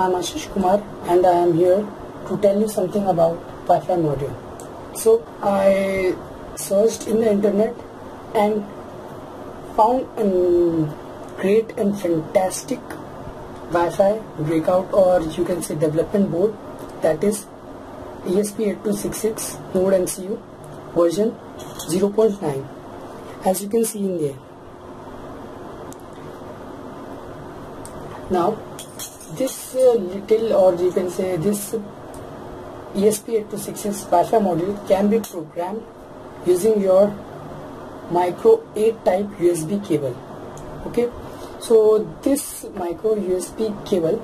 I'm Ashish Kumar and I am here to tell you something about Wi-Fi module. So I searched in the internet and found a great and fantastic Wi-Fi breakout or you can say development board that is ESP8266 Node MCU version 0.9 as you can see in there. Now this uh, little or you can say this ESP8266 Wi-Fi module can be programmed using your micro A type USB cable. Okay? So this micro USB cable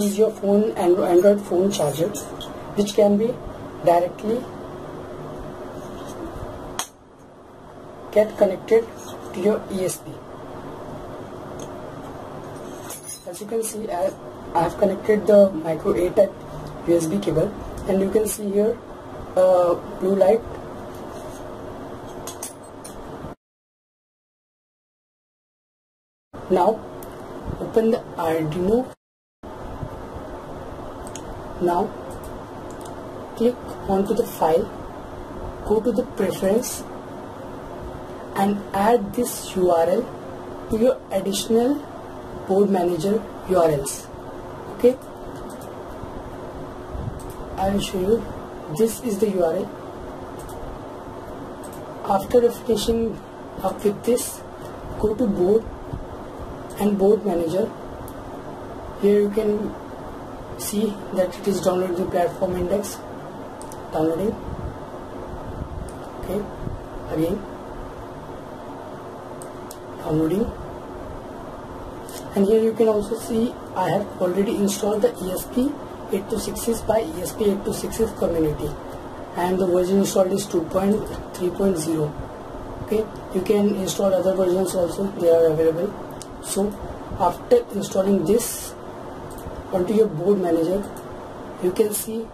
is your phone and Android phone charger which can be directly get connected to your ESP as you can see I, have connected the micro A type USB cable. And you can see here uh, blue light. Now open the Arduino. Now click onto the file go to the preference and add this URL to your additional board manager URLs okay? I will show you. This is the URL after finishing up with this go to board and board manager. Here you can see that it is downloading the platform index. Downloading okay. Again. Downloading and here you can also see I have already installed the ESP8266 by ESP8266 community. And the version installed is 2.3.0 okay you can install other versions also they are available. So after installing this onto your board manager you can see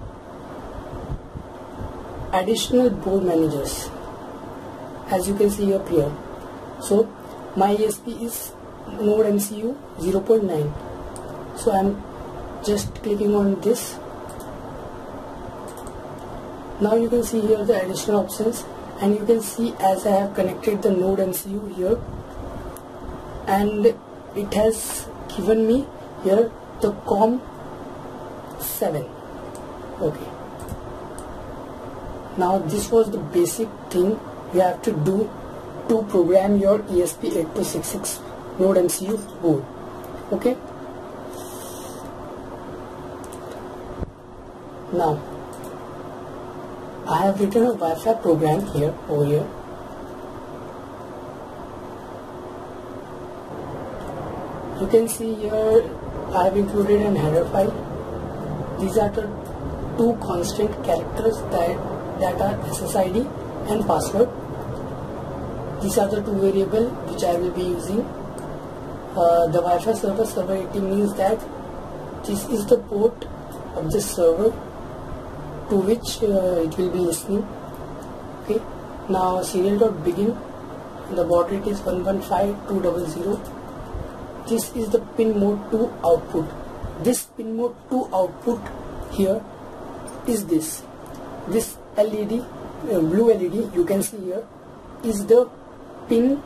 additional board managers. As you can see up here. So my ESP is node MCU 0.9 so I'm just clicking on this. Now you can see here the additional options and you can see as I have connected the node MCU here and it has given me here the COM 7 okay. Now this was the basic thing. You have to do to program your ESP8266 node MCU board okay? Now I have written a Wi-Fi program here over here. You can see here I have included an header file. These are the two constant characters that, that are SSID and password. These are the two variables which I will be using uh, the Wi-Fi server server 80 means that this is the port of the server to which uh, it will be listening. Okay. Now serial dot begin the baud rate is 115200 this is the pin mode 2 output. This pin mode 2 output here is this. This LED uh, blue LED you can see here is the pin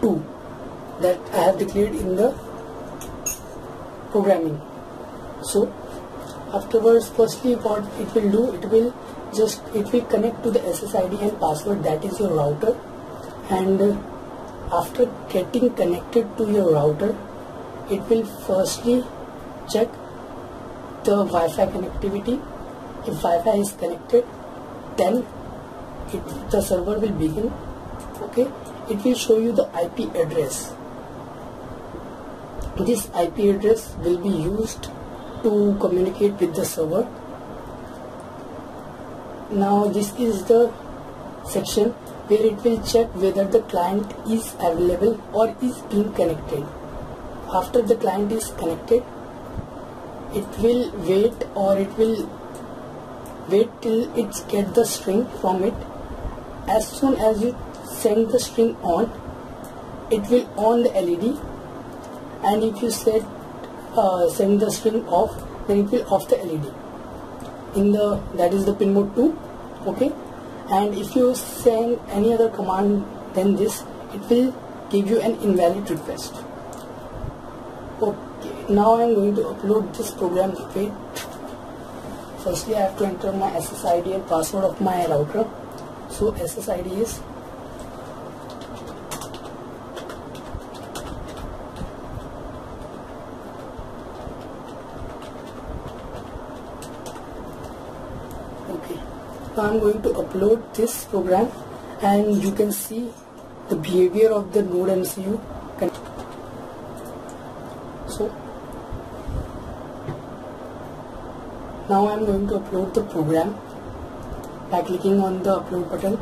2 that I have declared in the programming. So afterwards firstly what it will do it will just it will connect to the SSID and password that is your router. And uh, after getting connected to your router it will firstly check the Wi-Fi connectivity. If Wi-Fi is connected then it, the server will begin okay? It will show you the IP address this IP address will be used to communicate with the server. Now this is the section where it will check whether the client is available or is being connected. After the client is connected it will wait or it will wait till it get the string from it. As soon as you send the string on it will on the LED and if you set uh, send the string off then it will off the LED in the that is the pin mode 2 okay? And if you send any other command than this it will give you an invalid request. Okay now I'm going to upload this program wait firstly I have to enter my SSID and password of my router. So SSID is okay now I'm going to upload this program and you can see the behavior of the node MCU so now I'm going to upload the program by clicking on the upload button.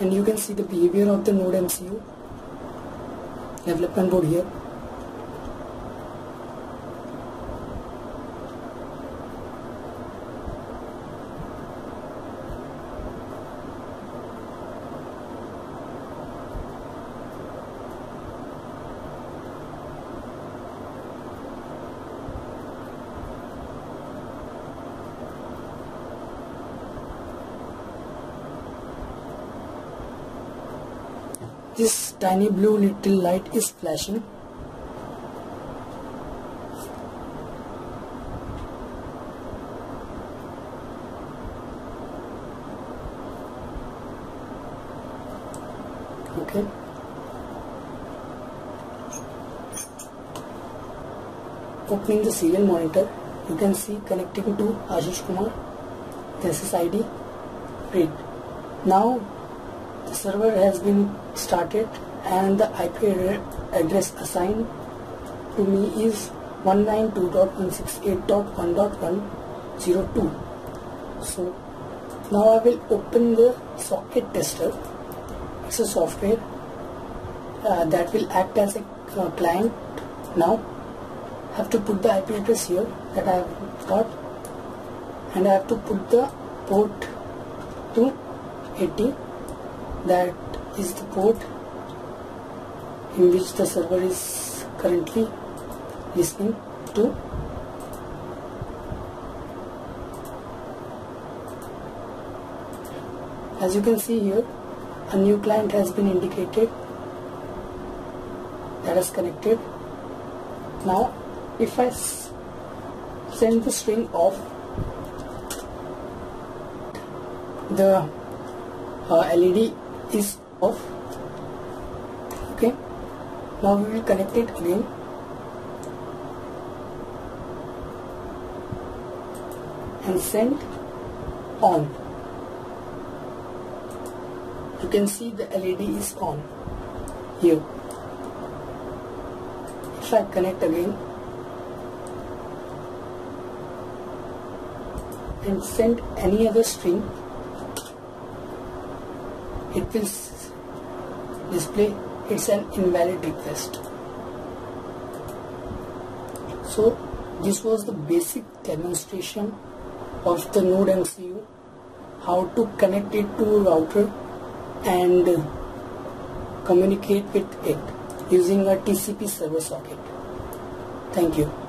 And you can see the behavior of the node MCU development board here this tiny blue little light is flashing. Okay. Opening the serial monitor you can see connecting to Ashish Kumar this is ID read now server has been started and the IP address assigned to me is 192.168.1.102 so now I will open the socket tester it's a software uh, that will act as a uh, client. Now I have to put the IP address here that I have got and I have to put the port to 80 that is the port in which the server is currently listening to. As you can see here a new client has been indicated that is connected. Now if I send the string off the uh, LED is off okay now we will connect it again. And send on. You can see the LED is on here. If I connect again. And send any other string it will display it's an invalid request. So this was the basic demonstration of the node MCU how to connect it to a router and communicate with it using a TCP server socket. Thank you